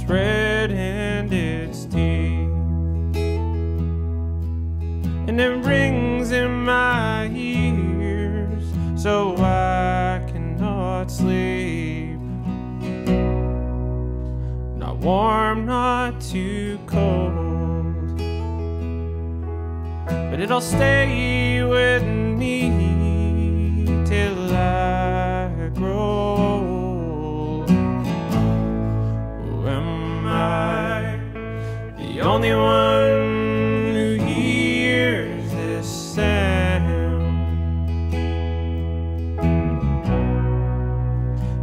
It's red and it's deep. And it rings in my ears, so I cannot sleep. Not warm, not too cold. But it'll stay with me till only one who hears this sound?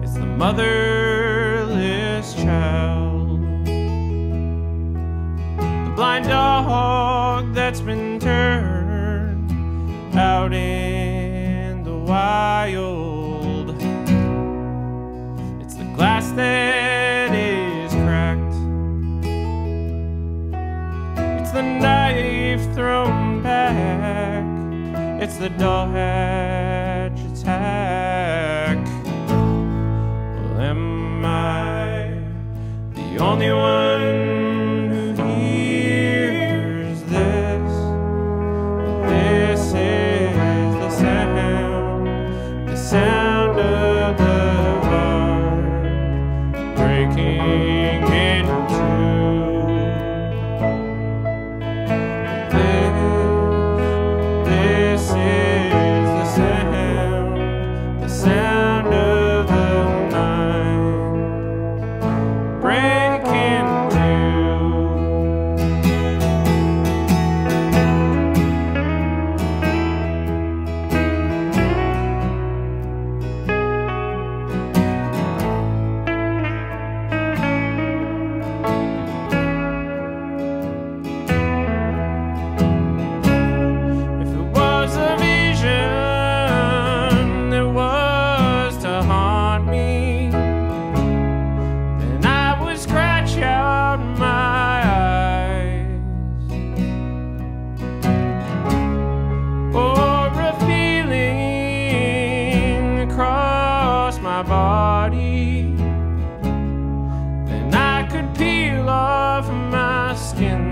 It's the motherless child, the blind dog that's been turned out in the wild. It's the dull hatch attack. Well, am I the only one my body. Then I could peel off my skin.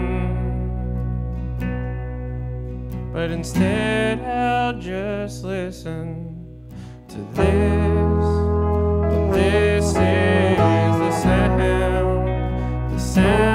But instead, I'll just listen to this. This is the sound, the sound.